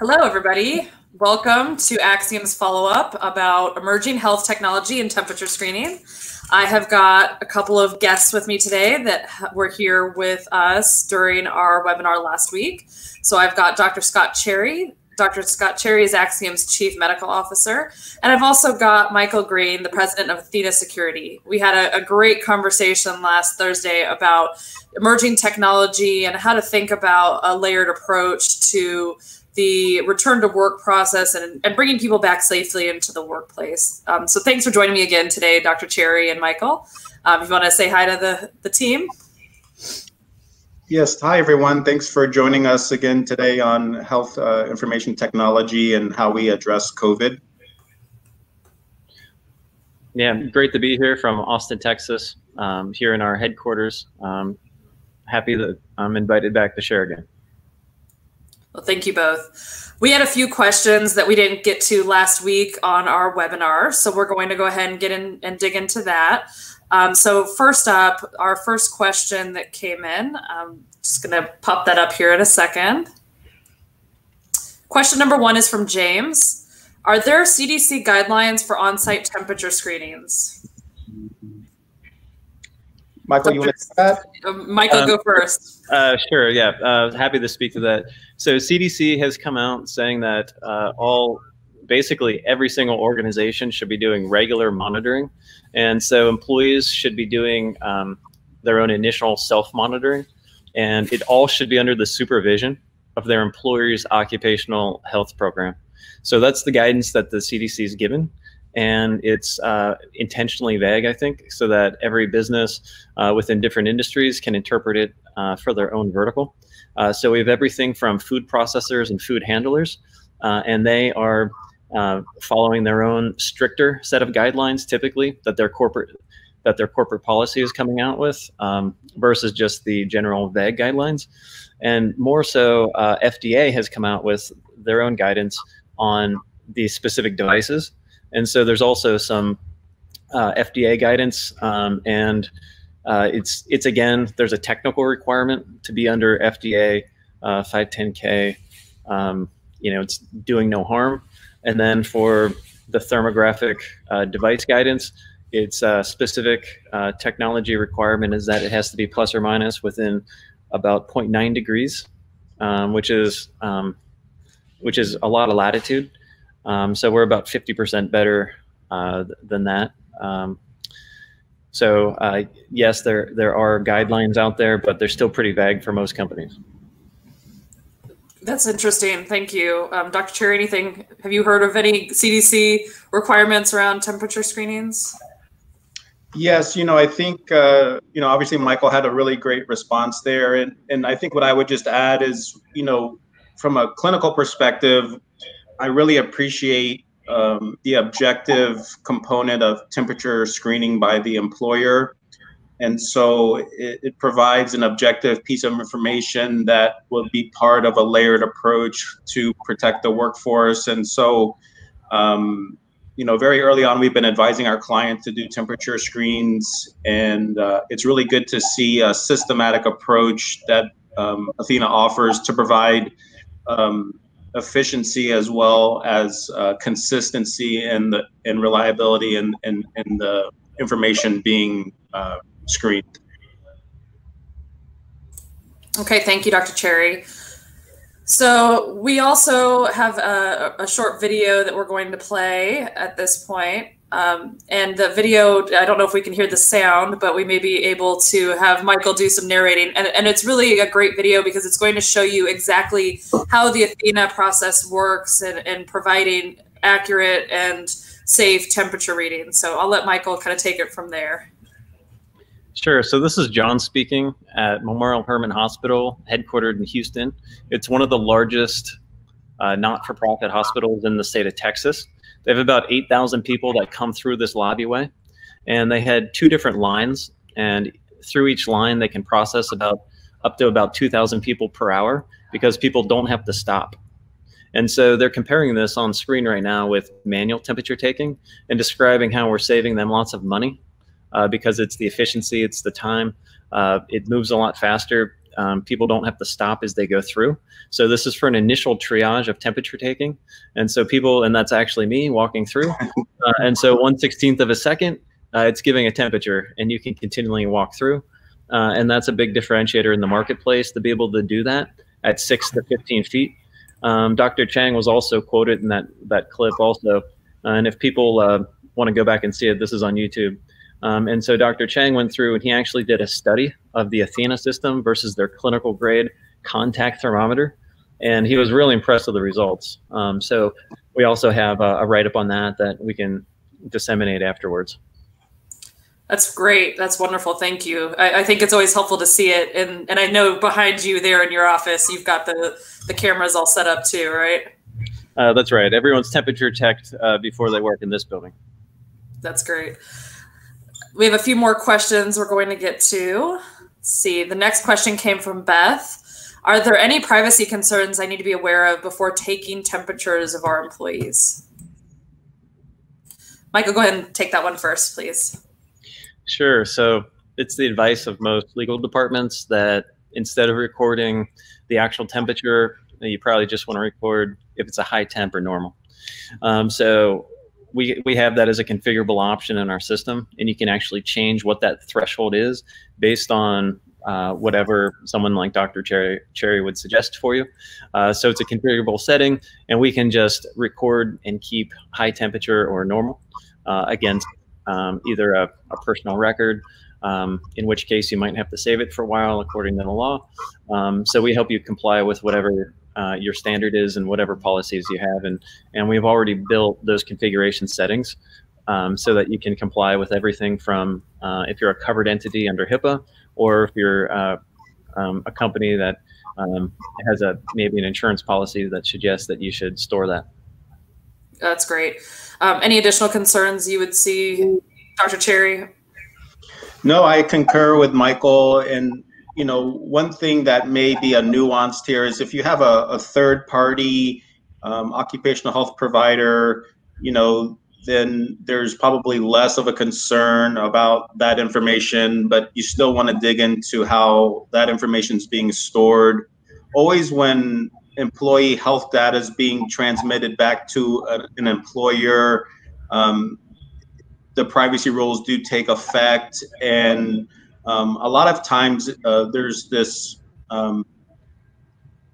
Hello, everybody. Welcome to Axiom's follow up about emerging health technology and temperature screening. I have got a couple of guests with me today that were here with us during our webinar last week. So I've got Dr. Scott Cherry. Dr. Scott Cherry is Axiom's Chief Medical Officer. And I've also got Michael Green, the President of Athena Security. We had a, a great conversation last Thursday about emerging technology and how to think about a layered approach to the return to work process and, and bringing people back safely into the workplace. Um, so thanks for joining me again today, Dr. Cherry and Michael. Um, if you want to say hi to the, the team. Yes, hi everyone. Thanks for joining us again today on health uh, information technology and how we address COVID. Yeah, great to be here from Austin, Texas, um, here in our headquarters. Um, happy that I'm invited back to share again. Well, thank you both. We had a few questions that we didn't get to last week on our webinar, so we're going to go ahead and get in and dig into that. Um, so first up, our first question that came in, I'm just going to pop that up here in a second. Question number one is from James. Are there CDC guidelines for on-site temperature screenings? Michael, you want to that? Uh, Michael, um, go first. Uh, sure. Yeah. Uh, happy to speak to that. So CDC has come out saying that uh, all, basically every single organization should be doing regular monitoring, and so employees should be doing um, their own initial self-monitoring, and it all should be under the supervision of their employer's occupational health program. So that's the guidance that the CDC has given and it's uh, intentionally vague, I think, so that every business uh, within different industries can interpret it uh, for their own vertical. Uh, so we have everything from food processors and food handlers, uh, and they are uh, following their own stricter set of guidelines, typically that their corporate that their corporate policy is coming out with, um, versus just the general vague guidelines. And more so, FDA has come out with their own guidance on these specific devices and so there's also some uh, FDA guidance, um, and uh, it's it's again there's a technical requirement to be under FDA uh, 510K. Um, you know, it's doing no harm. And then for the thermographic uh, device guidance, its uh, specific uh, technology requirement is that it has to be plus or minus within about 0.9 degrees, um, which is um, which is a lot of latitude. Um, so we're about 50% better uh, than that. Um, so uh, yes, there there are guidelines out there, but they're still pretty vague for most companies. That's interesting. Thank you, um, Dr. Cherry. Anything? Have you heard of any CDC requirements around temperature screenings? Yes, you know, I think uh, you know, obviously Michael had a really great response there, and and I think what I would just add is, you know, from a clinical perspective, I really appreciate um, the objective component of temperature screening by the employer. And so it, it, provides an objective piece of information that will be part of a layered approach to protect the workforce. And so, um, you know, very early on, we've been advising our clients to do temperature screens. And uh, it's really good to see a systematic approach that um, Athena offers to provide um, efficiency as well as uh, consistency and the and reliability and and, and the information being uh, screened. Okay, thank you, Dr. Cherry. So we also have a, a short video that we're going to play at this point. Um, and the video, I don't know if we can hear the sound, but we may be able to have Michael do some narrating. And, and it's really a great video because it's going to show you exactly how the Athena process works and, and providing accurate and safe temperature readings. So I'll let Michael kind of take it from there. Sure. So this is John speaking at Memorial Hermann Hospital, headquartered in Houston. It's one of the largest uh, not-for-profit hospitals in the state of Texas. They have about 8,000 people that come through this lobbyway, and they had two different lines. And through each line, they can process about up to about 2,000 people per hour because people don't have to stop. And so they're comparing this on screen right now with manual temperature taking and describing how we're saving them lots of money uh, because it's the efficiency, it's the time, uh, it moves a lot faster. Um, people don't have to stop as they go through. So this is for an initial triage of temperature taking. And so people, and that's actually me walking through. Uh, and so one sixteenth of a second, uh, it's giving a temperature and you can continually walk through. Uh, and that's a big differentiator in the marketplace to be able to do that at six to 15 feet. Um, Dr. Chang was also quoted in that, that clip also. and if people uh, want to go back and see it, this is on YouTube. Um, and so Dr. Chang went through and he actually did a study of the Athena system versus their clinical grade contact thermometer. And he was really impressed with the results. Um, so we also have a, a write up on that that we can disseminate afterwards. That's great. That's wonderful. Thank you. I, I, think it's always helpful to see it, and and I know behind you there in your office, you've got the the cameras all set up too, right? Uh, that's right. Everyone's temperature checked uh, before they work in this building. That's great. We have a few more questions we're going to get to. Let's see, the next question came from Beth. Are there any privacy concerns I need to be aware of before taking temperatures of our employees? Michael, go ahead and take that one first, please. Sure. So it's the advice of most legal departments that instead of recording the actual temperature, you probably just want to record if it's a high temp or normal. Um, so we, we have that as a configurable option in our system, and you can actually change what that threshold is based on uh, whatever someone like Dr. Cherry, Cherry would suggest for you. Uh, so it's a configurable setting, and we can just record and keep high temperature or normal uh, against um, either a, a, personal record, um, in which case you might have to save it for a while according to the law. Um, so we help you comply with whatever uh, your standard is and whatever policies you have. And, and we've already built those configuration settings um, so that you can comply with everything from uh, if you're a covered entity under HIPAA or if you're uh, um, a company that um, has a maybe an insurance policy that suggests that you should store that. That's great. Um, any additional concerns you would see, Dr. Cherry? No, I concur with Michael. And you know, one thing that may be a nuanced here is if you have a, a third party um, occupational health provider, you know, then there's probably less of a concern about that information, but you still want to dig into how that information is being stored. Always when employee health data is being transmitted back to a, an employer, um, the privacy rules do take effect. And um, a lot of times uh, there's this um,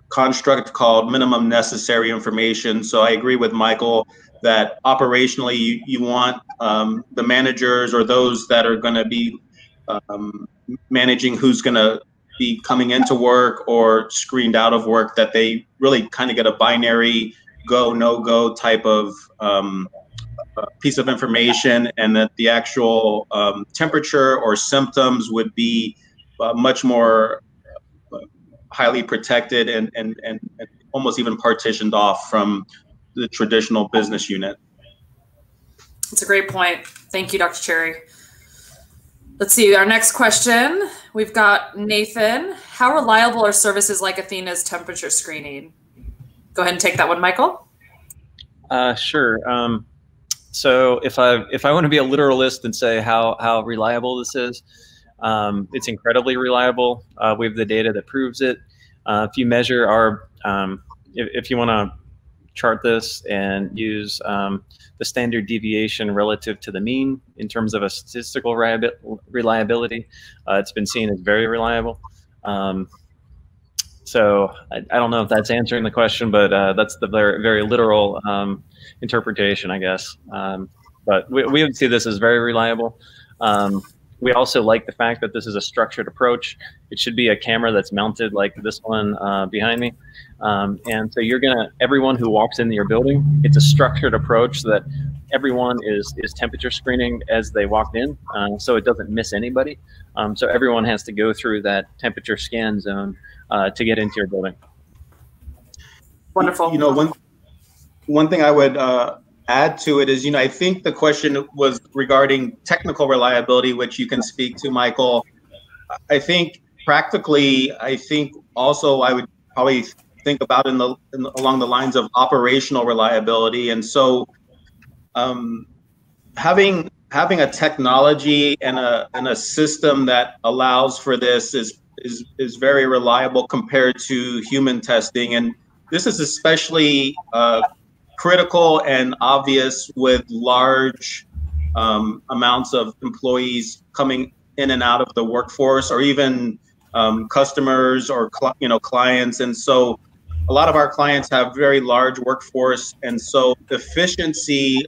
construct called minimum necessary information. So I agree with Michael that operationally you, you want um, the managers or those that are going to be um, managing who's going to be coming into work or screened out of work that they really kind of get a binary go no go type of um, piece of information and that the actual um, temperature or symptoms would be uh, much more uh, highly protected and, and, and, and, almost even partitioned off from the traditional business unit. That's a great point. Thank you, Dr. Cherry. Let's see, our next question. We've got Nathan. How reliable are services like Athena's temperature screening? Go ahead and take that one, Michael. Uh, sure. Um, so if I if I want to be a literalist and say how how reliable this is, um, it's incredibly reliable. Uh, we have the data that proves it. Uh, if you measure our, um, if, if, you want to chart this and use um, the standard deviation relative to the mean in terms of a statistical reliability, uh, it's been seen as very reliable. Um, so I, I, don't know if that's answering the question, but uh, that's the very, very literal um, interpretation, I guess. Um, but we, we would see this as very reliable. Um, we also like the fact that this is a structured approach. It should be a camera that's mounted like this one uh, behind me. Um, and so you're gonna, everyone who walks into your building, it's a structured approach that everyone is, is temperature screening as they walked in. Uh, so it doesn't miss anybody. Um, so everyone has to go through that temperature scan zone uh, to get into your building. Wonderful. You know, one one thing I would uh, add to it is, you know, I think the question was regarding technical reliability, which you can speak to, Michael. I think practically, I think also I would probably think about in the, in along the lines of operational reliability, and so um, having having a technology and a and a system that allows for this is is is very reliable compared to human testing, and this is especially uh, critical and obvious with large um, amounts of employees coming in and out of the workforce, or even um, customers or you know clients, and so a lot of our clients have very large workforce, and so efficiency,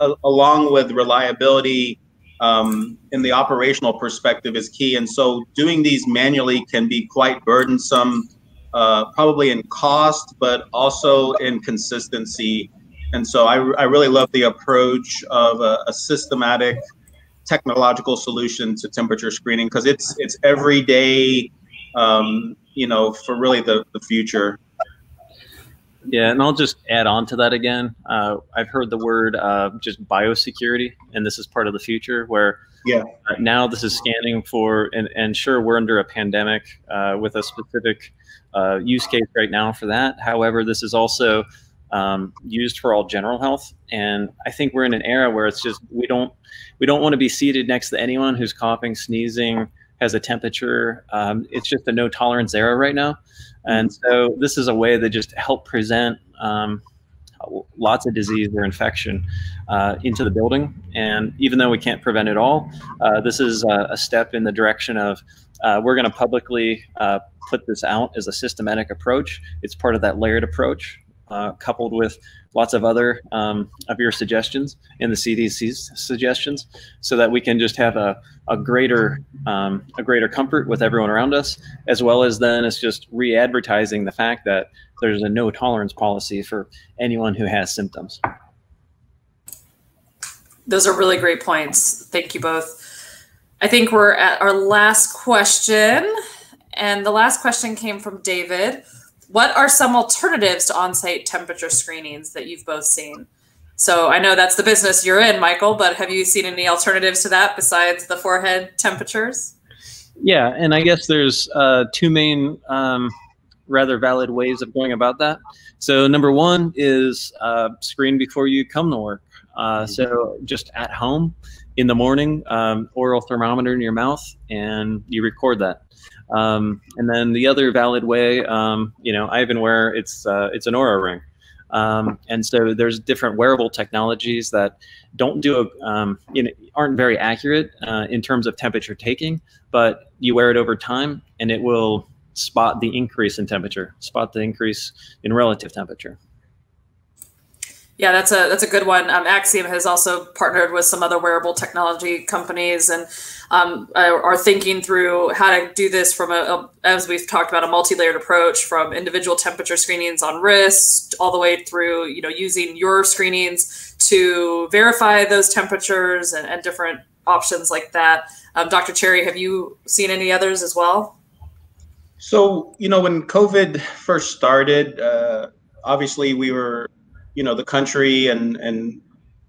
uh, along with reliability, um, in the operational perspective, is key. And so, doing these manually can be quite burdensome, uh, probably in cost, but also in consistency. And so, I, I really love the approach of a, a systematic technological solution to temperature screening because it's it's every day um, you know for really the, the future yeah, and I'll just add on to that again. Uh, I've heard the word uh, just biosecurity, and this is part of the future where yeah. Uh, now this is scanning for, and, and sure, we're under a pandemic uh, with a specific uh, use case right now for that. However, this is also um, used for all general health, and I think we're in an era where it's just we don't we don't want to be seated next to anyone who's coughing, sneezing, has a temperature. Um, it's just a no tolerance era right now. And so this is a way to just help present um, lots of disease or infection uh, into the building. And even though we can't prevent it all, uh, this is a, a, step in the direction of uh, we're going to publicly uh, put this out as a systematic approach. It's part of that layered approach, uh, coupled with lots of other um, of your suggestions and the CDC's suggestions, so that we can just have a, a greater um, a greater comfort with everyone around us, as well as then it's just re-advertising the fact that there's a no tolerance policy for anyone who has symptoms. Those are really great points. Thank you both. I think we're at our last question. And the last question came from David. What are some alternatives to on-site temperature screenings that you've both seen? So I know that's the business you're in, Michael, but have you seen any alternatives to that besides the forehead temperatures? Yeah, and I guess there's uh, two main um, rather valid ways of going about that. So number one is uh, screen before you come to work. Uh, so just at home in the morning, um, oral thermometer in your mouth, and you record that. Um, and then the other valid way, um, you know, I even wear it's uh, it's an Oura ring. Um, and so there's different wearable technologies that don't do a, um, you know, aren't very accurate uh, in terms of temperature taking, but you wear it over time and it will spot the increase in temperature, spot the increase in relative temperature. Yeah, that's a that's a good one. Um, Axiom has also partnered with some other wearable technology companies and um, are thinking through how to do this from a, a, as we've talked about a multi-layered approach from individual temperature screenings on wrist all the way through you know using your screenings to verify those temperatures and, and different options like that. Um, Dr. Cherry, have you seen any others as well? So you know when COVID first started, uh, obviously we were you know the country and and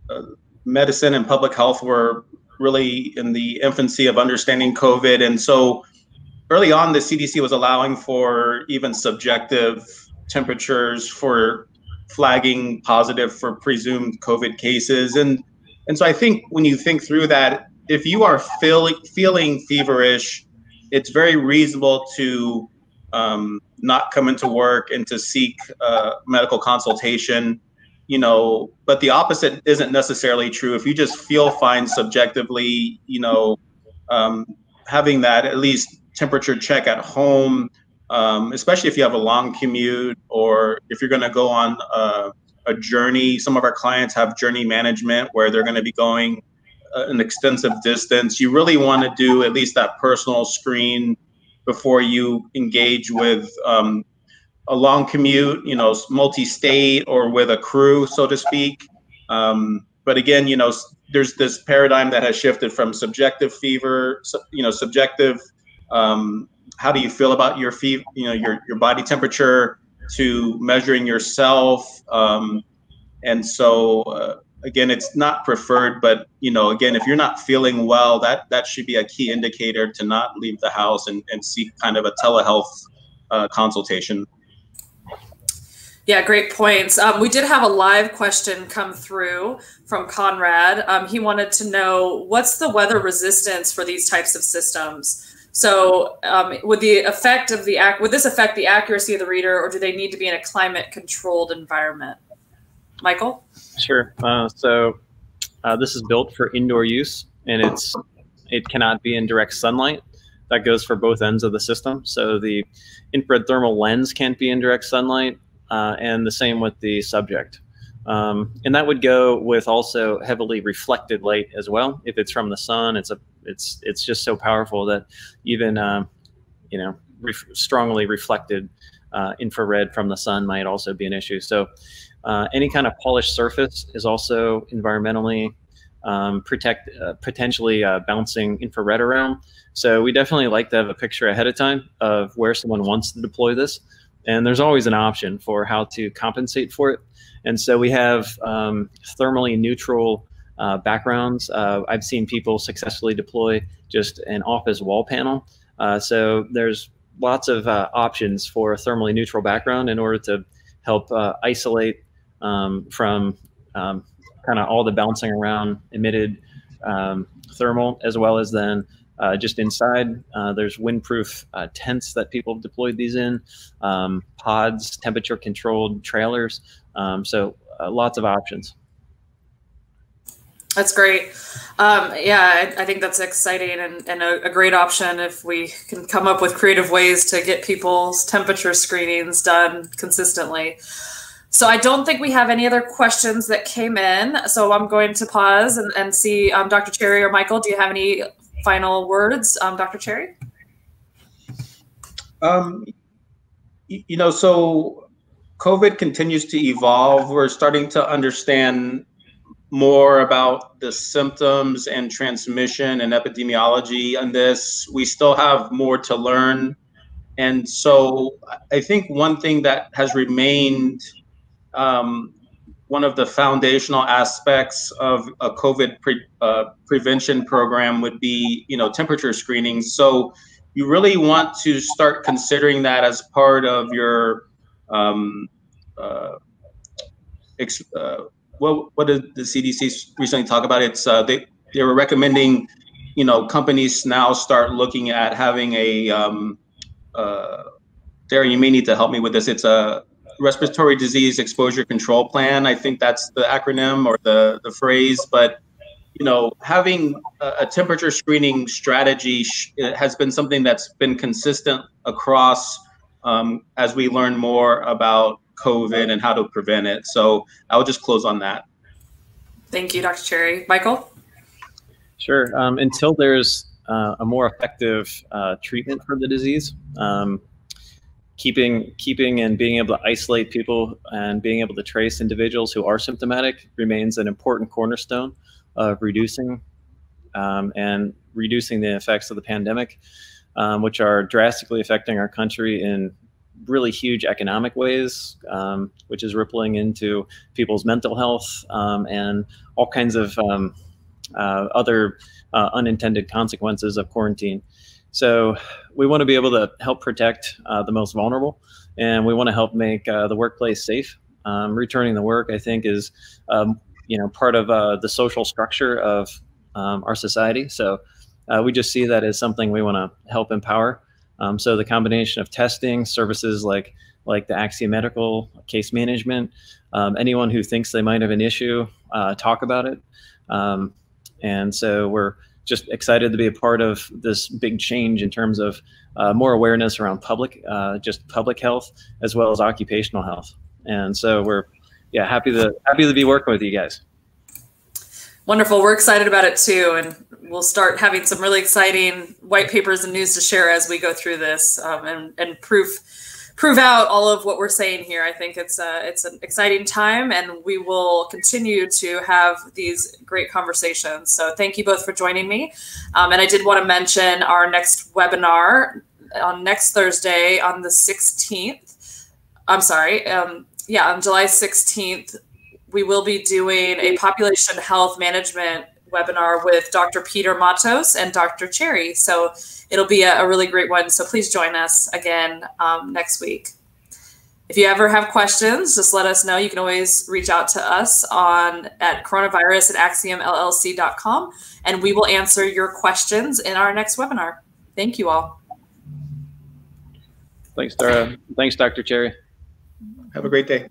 uh, medicine and public health were really in the infancy of understanding COVID, and so early on, the CDC was allowing for even subjective temperatures for flagging positive for presumed COVID cases, and and so I think when you think through that, if you are feeling feeling feverish, it's very reasonable to um, not come into work and to seek uh, medical consultation you know, but the opposite isn't necessarily true. If you just feel fine subjectively, you know, um, having that at least temperature check at home, um, especially if you have a long commute or if you're going to go on a, a, journey. Some of our clients have journey management where they're going to be going uh, an extensive distance. You really want to do at least that personal screen before you engage with um, a long commute, you know, multi-state or with a crew, so to speak. Um, but again, you know, there's this paradigm that has shifted from subjective fever, you know, subjective. Um, how do you feel about your fever, you know, your your body temperature, to measuring yourself. Um, and so, uh, again, it's not preferred, but you know, again, if you're not feeling well, that that should be a key indicator to not leave the house and, and seek kind of a telehealth uh, consultation. Yeah, great points. Um, we did have a live question come through from Conrad. Um, he wanted to know what's the weather resistance for these types of systems. So, um, would the effect of the act would this affect the accuracy of the reader, or do they need to be in a climate-controlled environment? Michael. Sure. Uh, so, uh, this is built for indoor use, and it's it cannot be in direct sunlight. That goes for both ends of the system. So the infrared thermal lens can't be in direct sunlight, uh, and the same with the subject. Um, and that would go with also heavily reflected light as well. If it's from the sun, it's a it's it's just so powerful that even um, you know ref strongly reflected uh, infrared from the sun might also be an issue. So uh, any kind of polished surface is also environmentally um, protect uh, potentially uh, bouncing infrared around. So we definitely like to have a picture ahead of time of where someone wants to deploy this. And there's always an option for how to compensate for it. And so we have um, thermally neutral uh, backgrounds. Uh, I've seen people successfully deploy just an office wall panel. Uh, so there's lots of uh, options for a thermally neutral background in order to help uh, isolate um, from um, kind of all the bouncing around emitted um, thermal, as well as then uh, just inside. Uh, there's windproof uh, tents that people have deployed these in, um, pods, temperature controlled trailers. Um, so uh, lots of options. That's great. Um, yeah, I, I, think that's exciting and, and a, a, great option if we can come up with creative ways to get people's temperature screenings done consistently. So I don't think we have any other questions that came in. So I'm going to pause and, and see um, Dr. Cherry or Michael, do you have any final words, um, Dr. Cherry? Um, you know, so COVID continues to evolve. We're starting to understand more about the symptoms and transmission and epidemiology on this. We still have more to learn. And so I think one thing that has remained um, one of the foundational aspects of a COVID pre, uh, prevention program would be, you know, temperature screening. So you really want to start considering that as part of your, um, uh, uh, what did the CDC recently talk about? It's uh, they they were recommending, you know, companies now start looking at having a. Um, uh, Darren, you may need to help me with this. It's a respiratory disease exposure control plan. I think that's the acronym or the, the phrase. But you know, having a, a temperature screening strategy has been something that's been consistent across um, as we learn more about COVID and how to prevent it. So I will just close on that. Thank you, Dr. Cherry. Michael? Sure. Um, until there's uh, a more effective uh, treatment for the disease, um, keeping keeping and being able to isolate people and being able to trace individuals who are symptomatic remains an important cornerstone of reducing um, and reducing the effects of the pandemic, um, which are drastically affecting our country in really huge economic ways, um, which is rippling into people's mental health um, and all kinds of um, uh, other uh, unintended consequences of quarantine. So we want to be able to help protect uh, the most vulnerable, and we want to help make uh, the workplace safe. Um, returning to work, I think, is um, you know part of uh, the social structure of um, our society. So uh, we just see that as something we want to help empower. Um, so the combination of testing services like like the Axiom Medical case management, um, anyone who thinks they might have an issue, uh, talk about it. Um, and so we're just excited to be a part of this big change in terms of uh, more awareness around public, uh, just public health as well as occupational health. And so we're, yeah, happy to happy to be working with you guys. Wonderful. We're excited about it too, and we'll start having some really exciting white papers and news to share as we go through this um, and, and proof prove out all of what we're saying here. I think it's a, it's an exciting time, and we will continue to have these great conversations. So thank you both for joining me. Um, and I did want to mention our next webinar on next Thursday on the 16th. I'm sorry. Um, yeah, on July 16th, we will be doing a population health management webinar with Dr. Peter Matos and Dr. Cherry. So it'll be a, a really great one. So please join us again um, next week. If you ever have questions, just let us know. You can always reach out to us on at coronavirus at axiomllc.com and we will answer your questions in our next webinar. Thank you all. Thanks, Dara. Thanks, Dr. Cherry. Have a great day.